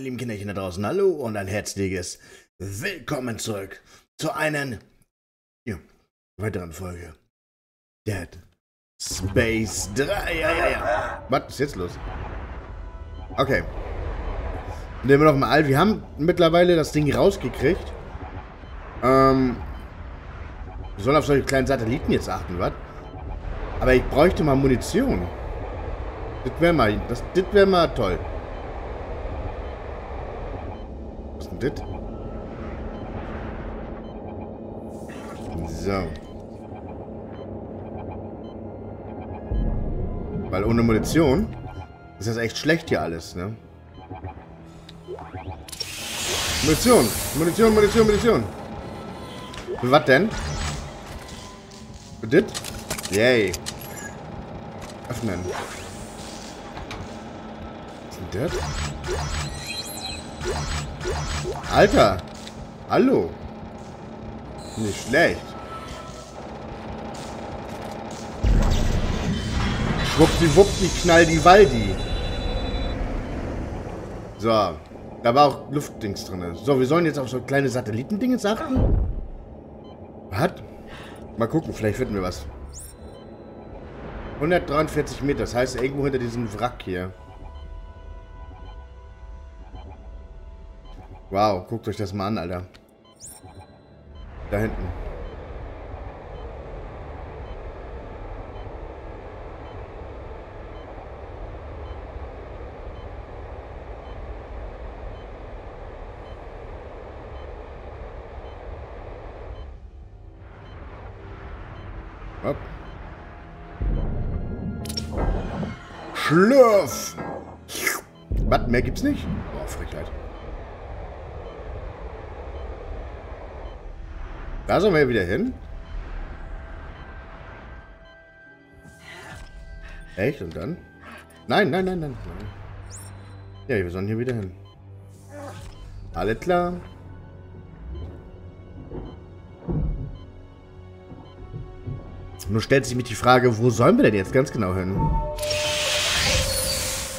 meine lieben Kinderchen da draußen, hallo und ein herzliches Willkommen zurück zu einer ja, weiteren Folge Dead Space 3. Ja, ja, ja. Was ist jetzt los? Okay. Nehmen wir noch mal. Wir haben mittlerweile das Ding rausgekriegt. Ähm. Wir sollen auf solche kleinen Satelliten jetzt achten, was? Aber ich bräuchte mal Munition. Das wäre mal, das, das wäre mal toll. Was ist denn das? So. Weil ohne Munition ist das echt schlecht hier alles, ne? Munition! Munition, Munition, Munition! Für was denn? Für das? Yay. Öffnen. Was ist denn das? Alter! Hallo! Nicht schlecht. Schwuppdiwuppdi, knall die Waldi. So. Da war auch Luftdings drin. So, wir sollen jetzt auf so kleine Satellitendinge achten. Was? Mal gucken, vielleicht finden wir was. 143 Meter, das heißt irgendwo hinter diesem Wrack hier. Wow, guckt euch das mal an, Alter. Da hinten. Schlürf! Was, mehr gibt's nicht? Oh, Frechheit. Da sollen wir wieder hin. Echt? Und dann? Nein, nein, nein, nein. nein. Ja, wir sollen hier wieder hin. Alles klar. Nur stellt sich mir die Frage, wo sollen wir denn jetzt ganz genau hin?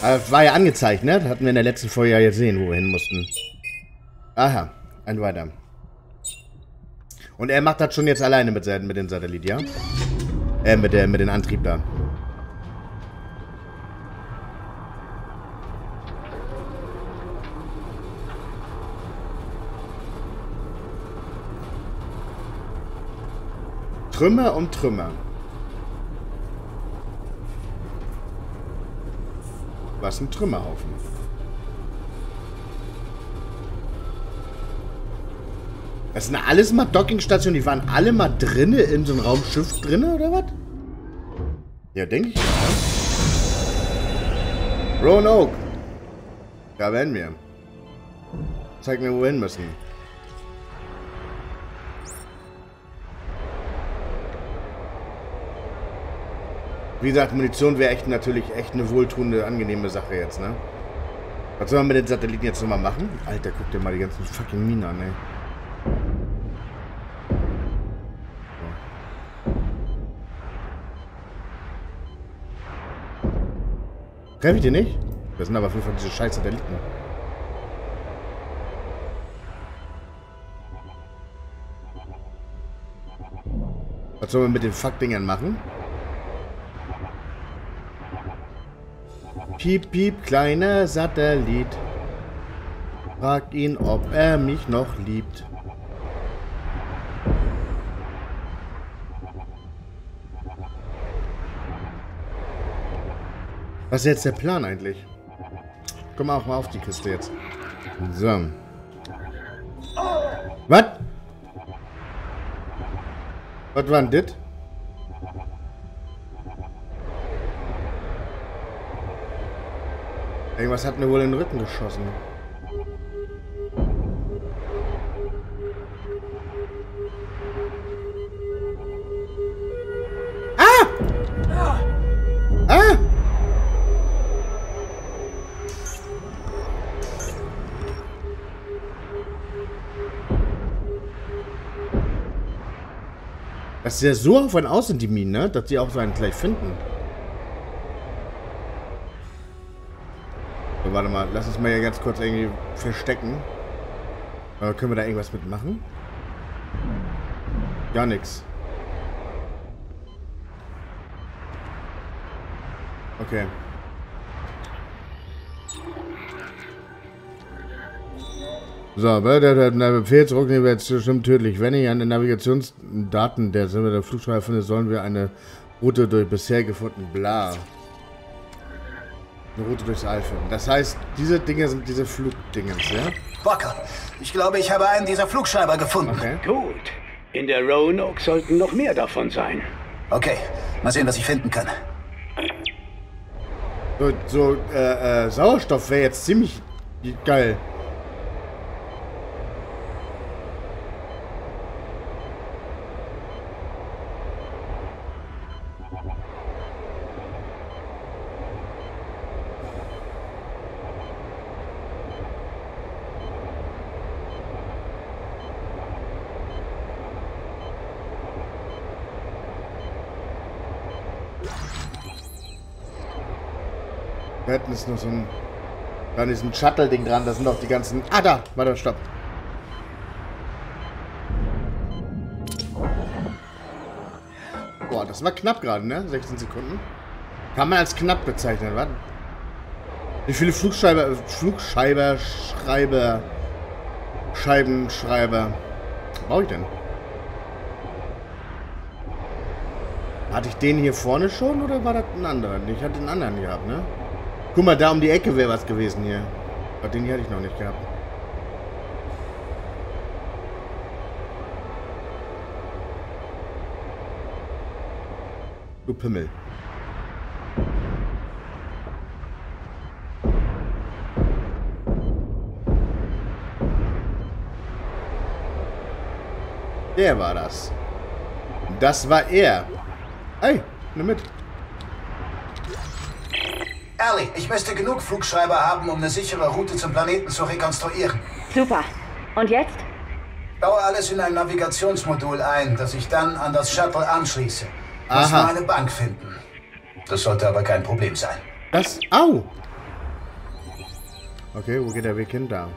Das war ja angezeigt, ne? Das hatten wir in der letzten Folge ja jetzt sehen, wo wir hin mussten. Aha, ein weiter. Und er macht das schon jetzt alleine mit, mit den Satellit, ja? Äh, mit, der, mit dem Antrieb da. Trümmer um Trümmer. Was ein Trümmerhaufen. Das sind alles mal Dockingstationen. Die waren alle mal drinne in so einem Raumschiff drinne oder was? Ja, denke ich. Ja. Roanoke. Da werden wir. Zeig mir, wo wir hin müssen. Wie gesagt, Munition wäre echt natürlich echt eine wohltuende, angenehme Sache jetzt, ne? Was soll man mit den Satelliten jetzt nochmal machen? Alter, guck dir mal die ganzen fucking Minen an, ey. Treff ich die nicht? Das sind aber jeden Fall diese scheiß Satelliten. Was sollen wir mit den Fuck-Dingern machen? Piep, piep, kleiner Satellit. Frag ihn, ob er mich noch liebt. Was ist jetzt der Plan eigentlich? Komm auch mal auf die Kiste jetzt. So. Was? Was war denn das? Irgendwas hat mir wohl in den Rücken geschossen. Das ist ja so auf und aus sind die Minen, ne? Dass sie auch so einen gleich finden. So, warte mal. Lass uns mal hier ganz kurz irgendwie verstecken. Äh, können wir da irgendwas mitmachen? Gar nichts. Okay. So, der, der, der Befehlsdruck wird bestimmt tödlich. Wenn ich an den Navigationsdaten der, der Flugschreiber finde, sollen wir eine Route durch bisher gefunden bla. Eine Route durchs All finden. Das heißt, diese Dinge sind diese Flugdingens, ja? Walker, ich glaube, ich habe einen dieser Flugschreiber gefunden. Okay. Gut. In der Roanoke sollten noch mehr davon sein. Okay, mal sehen, was ich finden kann. So, so äh, äh, Sauerstoff wäre jetzt ziemlich geil. Da hinten ist noch so ein... Da ist ein Shuttle-Ding dran. Da sind doch die ganzen... Ah, da! Warte, stopp. Boah, das war knapp gerade, ne? 16 Sekunden. Kann man als knapp bezeichnen, was? Wie viele Flugschreiber... Flugschreiber... Schreiber... Scheibenschreiber... Brauche ich denn? Hatte ich den hier vorne schon oder war das ein anderer? Ich hatte einen anderen gehabt, ne? Guck mal, da um die Ecke wäre was gewesen hier. Aber den hier hatte ich noch nicht gehabt. Du Pimmel. Der war das. Das war er. Hey, nimm mit. Ellie, ich müsste genug Flugschreiber haben, um eine sichere Route zum Planeten zu rekonstruieren. Super. Und jetzt? Baue alles in ein Navigationsmodul ein, das ich dann an das Shuttle anschließe. Muss Aha. nur eine Bank finden. Das sollte aber kein Problem sein. Das. Au! Okay, wo geht der Weg hin? Da.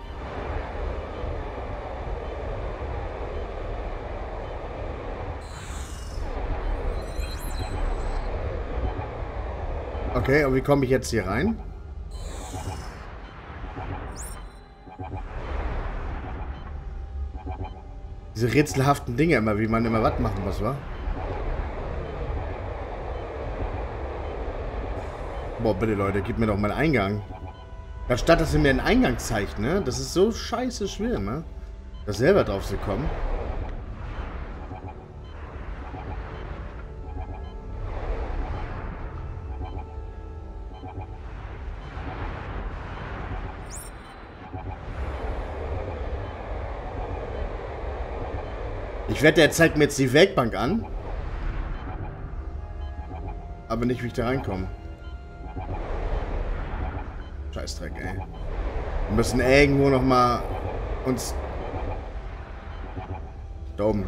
Okay, und wie komme ich jetzt hier rein? Diese rätselhaften Dinge immer, wie man immer was machen muss, wa? Boah, bitte Leute, gib mir doch mal einen Eingang. Anstatt dass ihr mir einen Eingang zeigt, ne? Das ist so scheiße schwer, ne? Da selber drauf zu kommen. Ich wette, er zeigt mir jetzt die Werkbank an. Aber nicht, wie ich da reinkomme. Scheißdreck, ey. Wir müssen irgendwo noch mal uns... Da oben.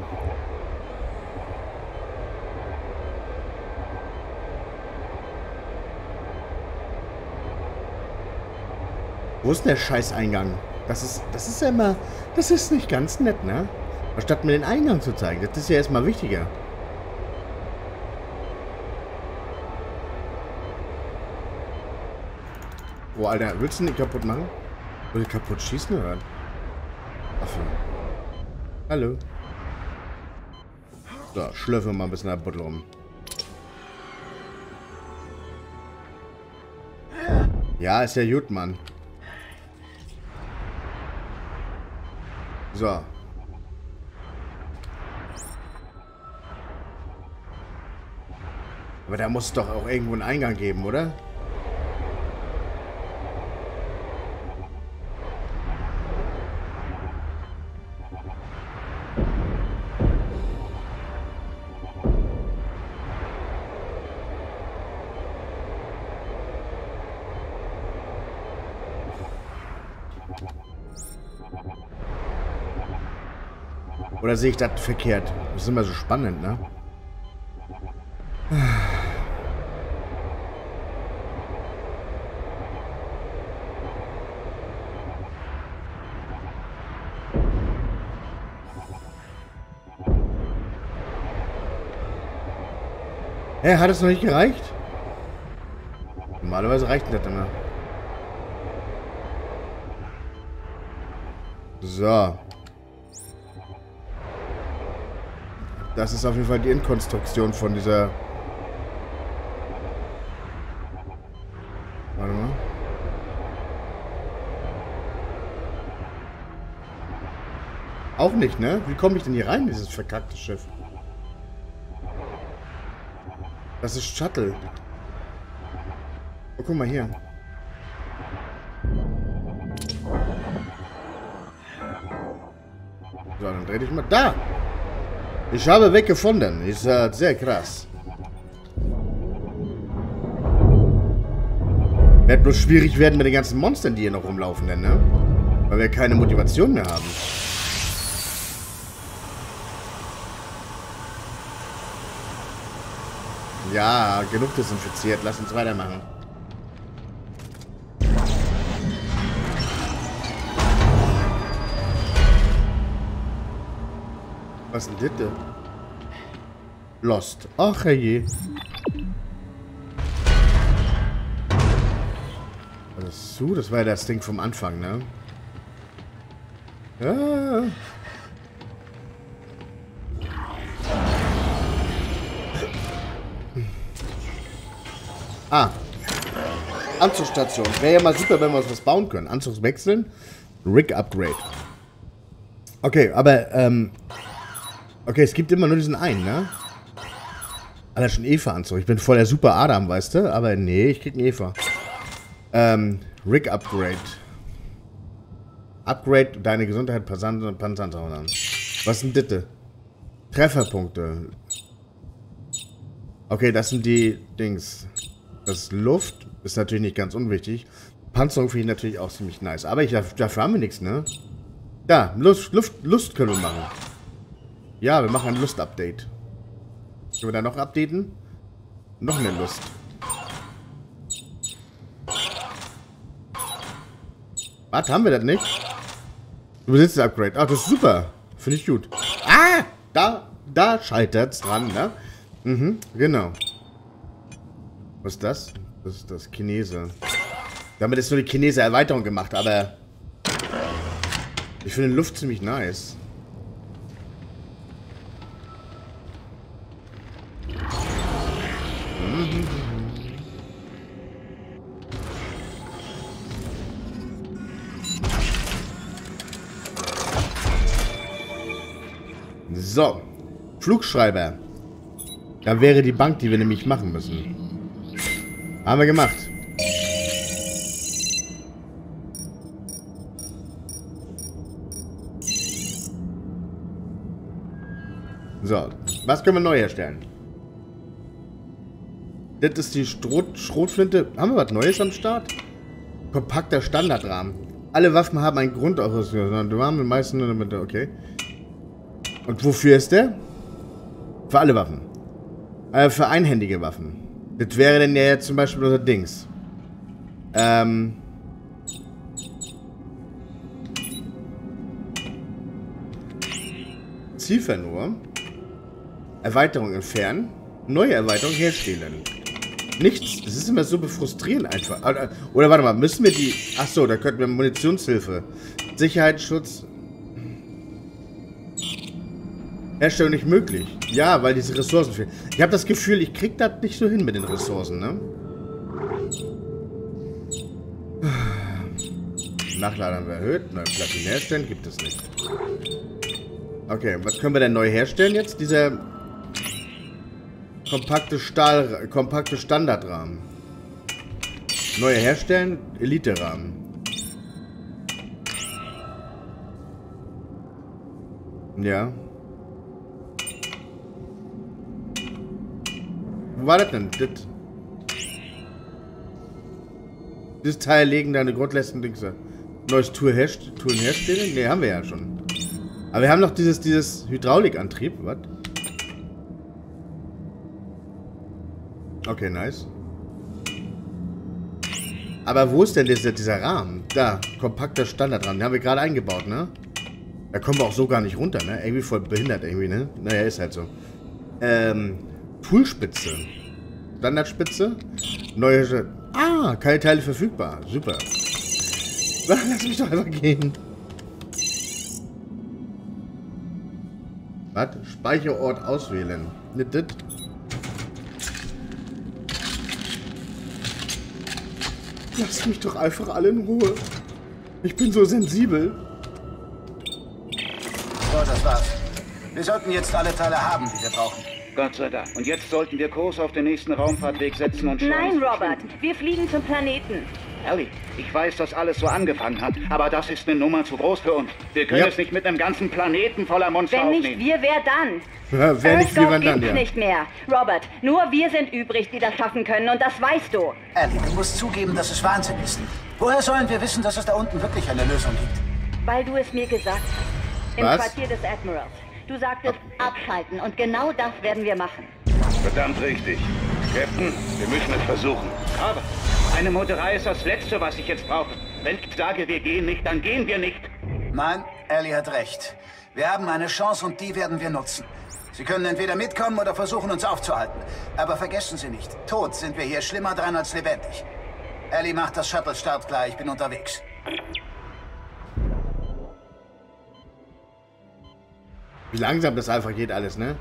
Wo ist denn der Scheißeingang? Das ist, das ist ja immer... Das ist nicht ganz nett, ne? Anstatt mir den Eingang zu zeigen. Das ist ja erstmal wichtiger. Oh, Alter, willst du nicht kaputt machen? Will ich kaputt schießen oder? Affe. Hallo. So, schlürfe mal ein bisschen der Buddel rum. Ja, ist ja gut, Mann. So. Aber da muss es doch auch irgendwo einen Eingang geben, oder? Oder sehe ich das verkehrt? Das ist immer so spannend, ne? Hä, hat es noch nicht gereicht? Normalerweise reicht das immer. So. Das ist auf jeden Fall die Inkonstruktion von dieser... Warte mal. Auch nicht, ne? Wie komme ich denn hier rein, dieses verkackte Schiff? Das ist Shuttle. Oh, guck mal hier. So, dann dreh dich mal. Da! Ich habe weggefunden. Ist äh, sehr krass. Wird bloß schwierig werden mit den ganzen Monstern, die hier noch rumlaufen, denn, ne? Weil wir keine Motivation mehr haben. Ja, genug desinfiziert. Lass uns weitermachen. Was ist denn das? Lost. Ach je. Das ist zu, das war ja das Ding vom Anfang, ne? Ja. Ah. Anzugsstation. Wäre ja mal super, wenn wir uns was bauen können. Anzug wechseln. Rig Upgrade. Okay, aber, ähm... Okay, es gibt immer nur diesen einen, ne? Alter, schon Eva-Anzug. Ich bin voll der super Adam, weißt du? Aber nee, ich krieg einen Eva. Ähm, Rig Upgrade. Upgrade deine Gesundheit, Panzer und Panzerzaun. Was sind das? Trefferpunkte. Okay, das sind die Dings. Das Luft ist natürlich nicht ganz unwichtig. Panzerung finde ich natürlich auch ziemlich nice. Aber ich, dafür haben wir nichts, ne? Da, Lust, Luft, Lust können wir machen. Ja, wir machen ein Lust-Update. Können wir da noch updaten? Noch mehr Lust. Was, haben wir das nicht? Du besitzt das Upgrade. Ach, das ist super. Finde ich gut. Ah! Da, da es dran, ne? Mhm, genau. Was ist das? Das ist das Chinese. Damit ist nur die Chinese Erweiterung gemacht, aber ich finde Luft ziemlich nice. So. Flugschreiber. Da wäre die Bank, die wir nämlich machen müssen. Haben wir gemacht. So, was können wir neu herstellen? Das ist die Schrot Schrotflinte. Haben wir was Neues am Start? Kompakter Standardrahmen. Alle Waffen haben einen Grundausrüstung. Du haben die meisten damit. Okay. Und wofür ist der? Für alle Waffen. Äh, für einhändige Waffen. Das wäre denn ja jetzt zum Beispiel unser Dings. Ähm. Zielfernrohr. Erweiterung entfernen. Neue Erweiterung herstellen. Nichts. Das ist immer so befrustrierend einfach. Oder warte mal, müssen wir die... Achso, da könnten wir Munitionshilfe. Sicherheitsschutz. Herstellung nicht möglich. Ja, weil diese Ressourcen fehlen. Ich habe das Gefühl, ich krieg das nicht so hin mit den Ressourcen, ne? Nachladen haben wir erhöht. Neue Platten herstellen gibt es nicht. Okay, was können wir denn neu herstellen jetzt? Dieser kompakte Stahl, kompakte Standardrahmen. Neue herstellen, Elite-Rahmen. Ja. War das denn? Das, das Teil legen deine Grundleisten Dings. Neues Tour herstellen? Ne, haben wir ja schon. Aber wir haben noch dieses, dieses Hydraulikantrieb. Was? Okay, nice. Aber wo ist denn dieser, dieser Rahmen? Da, kompakter Standardrahmen. Den haben wir gerade eingebaut, ne? Da kommen wir auch so gar nicht runter, ne? Irgendwie voll behindert irgendwie, ne? Naja, ist halt so. Ähm, Poolspitze. Standardspitze. Neue... Ah, keine Teile verfügbar. Super. Lass mich doch einfach gehen. Was? Speicherort auswählen. Nicht das? Lasst mich doch einfach alle in Ruhe. Ich bin so sensibel. So, das war's. Wir sollten jetzt alle Teile haben, die wir brauchen. Gott sei Dank. Und jetzt sollten wir Kurs auf den nächsten Raumfahrtweg setzen und Nein, schnell- Robert. Wir fliegen zum Planeten. Ellie, ich weiß, dass alles so angefangen hat, aber das ist eine Nummer zu groß für uns. Wir können Ja. es nicht mit einem ganzen Planeten voller Monster Wenn nicht aufnehmen. wir, wer dann? Ja, wer nicht, Earthgov wann dann, ja. nicht mehr. Robert, nur wir sind übrig, die das schaffen können und das weißt du. Ellie, du musst zugeben, dass es Wahnsinn ist. Woher sollen wir wissen, dass es da unten wirklich eine Lösung gibt? Weil du es mir gesagt hast. Im Was? Quartier des Admirals. Du sagtest abschalten und genau das werden wir machen. Verdammt richtig. Captain, wir müssen es versuchen. Aber eine Motorei ist das Letzte, was ich jetzt brauche. Wenn ich sage, wir gehen nicht, dann gehen wir nicht. Nein, Ellie hat recht. Wir haben eine Chance und die werden wir nutzen. Sie können entweder mitkommen oder versuchen, uns aufzuhalten. Aber vergessen Sie nicht, tot sind wir hier schlimmer dran als lebendig. Ellie macht das Shuttle startklar, ich bin unterwegs. Wie langsam das einfach geht alles, ne?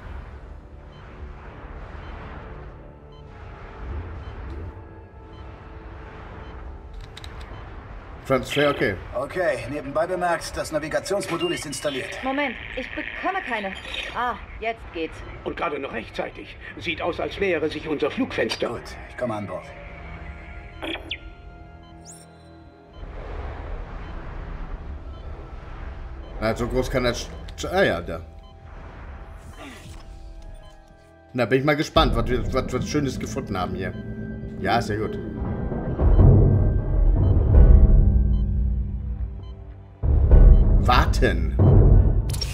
Transfer, okay. Okay, nebenbei bemerkt, das Navigationsmodul ist installiert. Moment, ich bekomme keine. Ah, jetzt geht's. Und gerade noch rechtzeitig. Sieht aus, als wäre sich unser Flugfenster. Gut, ich komme an Bord. Na, so groß kann das... Ah ja, da. Na, bin ich mal gespannt, was wir was, was Schönes gefunden haben hier. Ja, sehr gut. Warten.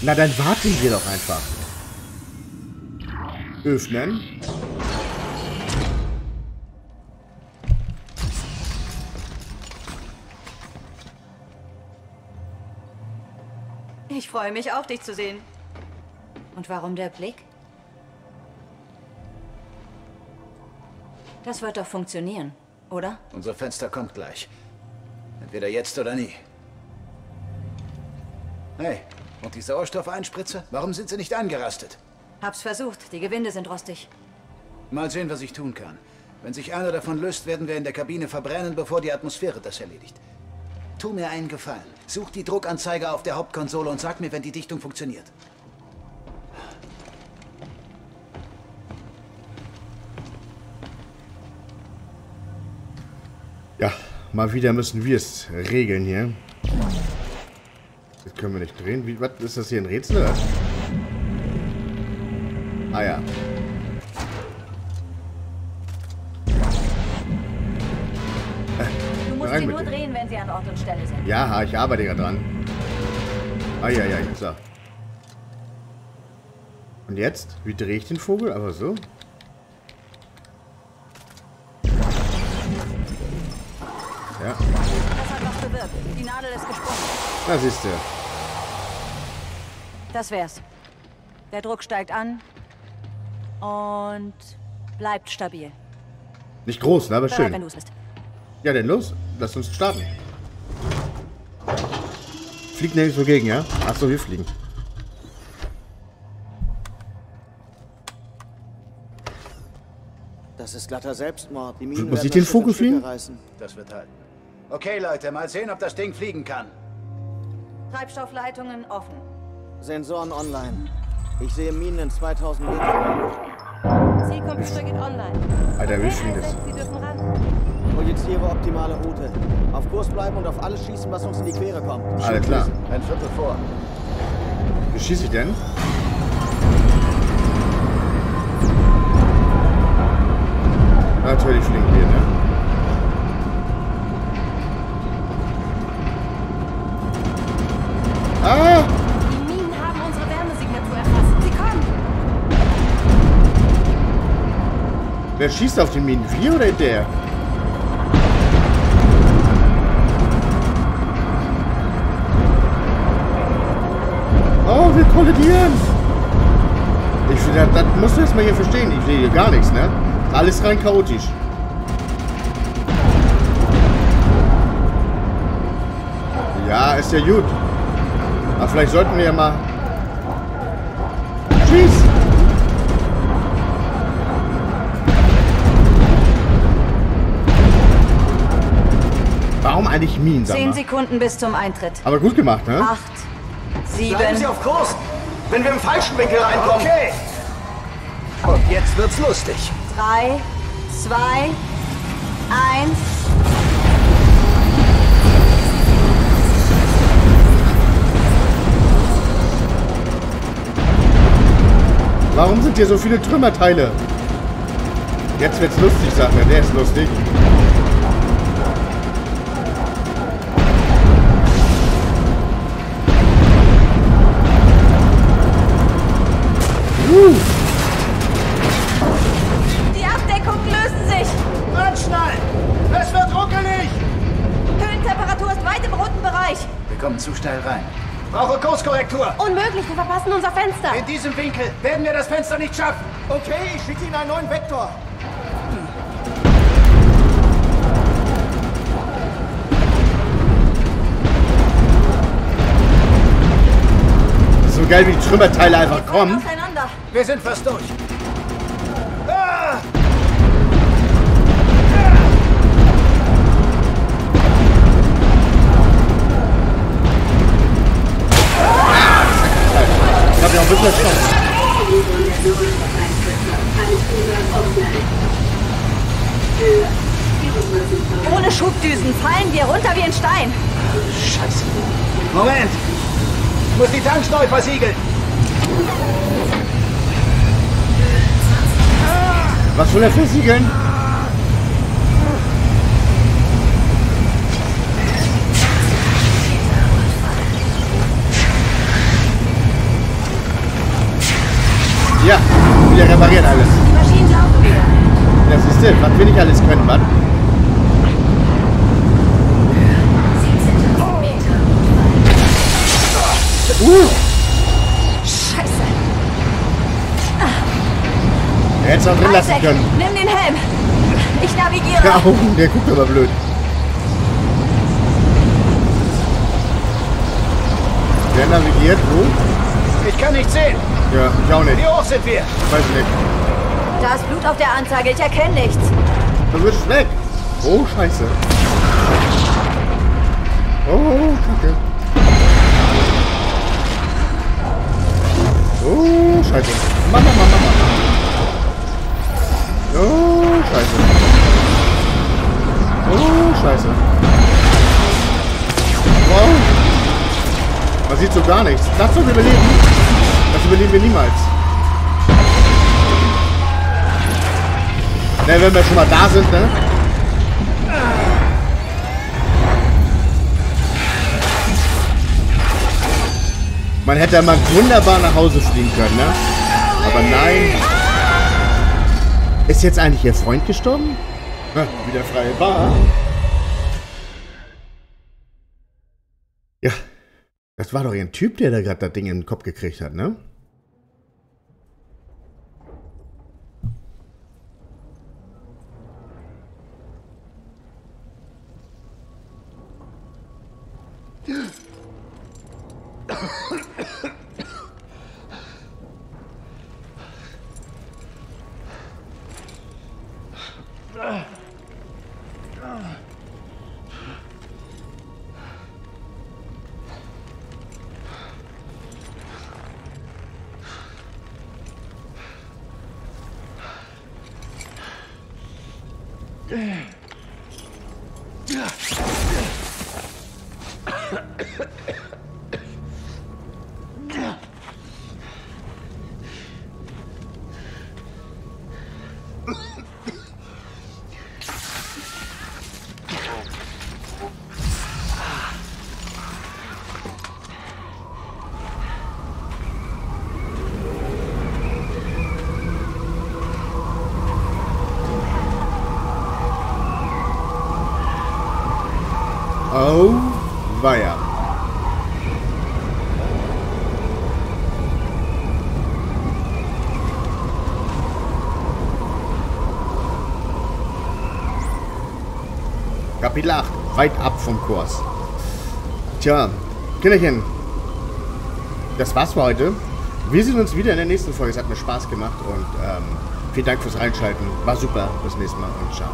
Na, dann warten wir doch einfach. Öffnen. Ich freue mich auch, dich zu sehen. Und warum der Blick? Das wird doch funktionieren, oder? Unser Fenster kommt gleich. Entweder jetzt oder nie. Hey, und die Sauerstoffeinspritze? Warum sind sie nicht angerastet? Hab's versucht, die Gewinde sind rostig. Mal sehen, was ich tun kann. Wenn sich einer davon löst, werden wir in der Kabine verbrennen, bevor die Atmosphäre das erledigt. Tu mir einen Gefallen. Such die Druckanzeige auf der Hauptkonsole und sag mir, wenn die Dichtung funktioniert. Mal wieder müssen wir es regeln hier. Das können wir nicht drehen. Wie, was ist das hier ein Rätsel? Ah ja. Du musst Rein sie nur drehen, wenn sie an Ort und Stelle sind. Ja, ich arbeite gerade dran. Ah ja, ja, so. Und jetzt? Wie drehe ich den Vogel? Aber so? Nadel ist gesprungen. da siehst du. Das wär's. Der Druck steigt an und bleibt stabil. Nicht groß, ne? aber Bereit, wenn schön. es bist. Ja, denn los. Lass uns starten. Fliegt nirgends so gegen, ja? Achso, wir fliegen. Das ist glatter Selbstmord. Die Minen Muss ich den Vogel fliegen? Das wird halten. Okay, Leute, mal sehen, ob das Ding fliegen kann. Treibstoffleitungen offen. Sensoren online. Ich sehe Minen in 2000 Metern. Zielcomputer geht online. Alter, wie fliegt das? Sie dürfen ran. Projiziere optimale Route. Auf Kurs bleiben und auf alles schießen, was uns in die Quere kommt. Alles klar. Ein Viertel vor. Wie schieße ich denn? Natürlich fliegen wir, ne? Wer schießt auf die Minen? Wir oder der? Oh, wir kollidieren! Ich finde, das, das musst du jetzt mal hier verstehen. Ich sehe hier gar nichts, ne? Alles rein chaotisch. Ja, ist ja gut. Aber vielleicht sollten wir ja mal... Tschüss! Eigentlich Minen, sag Zehn mal? Sekunden bis zum Eintritt. Aber gut gemacht, ne? Acht, Bleiben Sie sieben, auf Kurs! Wenn wir im falschen Winkel reinkommen. Okay. Und jetzt wird's lustig. drei, zwei, eins. Warum sind hier so viele Trümmerteile? Jetzt wird's lustig, sagt er. Der ist lustig. Fenster. In diesem Winkel werden wir das Fenster nicht schaffen. Okay, ich schicke Ihnen einen neuen Vektor. so geil, wie die Trümmerteile einfach kommen. Wir sind fast durch. Bisschen Chance. Ohne Schubdüsen fallen wir runter wie ein Stein. Scheiße. Moment! Ich muss die Tanks neu versiegeln. Was will er versiegeln? Wieder repariert alles. Die Maschinen laufen wieder. Das ist es, was wir nicht alles können, was? Uh, Scheiße. er hätte es auch drin lassen Isaac, können. nimm den Helm. Ich navigiere. Ja, oh, der guckt aber blöd. Wer navigiert? Wo? Ich kann nicht sehen. Ja, ich auch nicht. Wie hoch sind wir? Weiß ich nicht. Da ist Blut auf der Anzeige, ich erkenne nichts. Du wirst weg. Oh, scheiße. Oh, kacke. Oh, scheiße. Mama, Mama, Mama. Oh, scheiße. Oh, scheiße. Wow. Man sieht so gar nichts. Das soll überleben. Das überleben wir niemals. Ne, wenn wir schon mal da sind, ne? Man hätte ja mal wunderbar nach Hause fliegen können, ne? Aber nein. Ist jetzt eigentlich Ihr Freund gestorben? Ha, wieder freie Bahn. Ja. Das war doch ein Typ, der da gerade das Ding in den Kopf gekriegt hat, ne? Kapitel 8. Weit ab vom Kurs. Tja, Kinderchen. Das war's für heute. Wir sehen uns wieder in der nächsten Folge. Es hat mir Spaß gemacht und ähm, vielen Dank fürs Einschalten. War super. Bis nächstes Mal und ciao.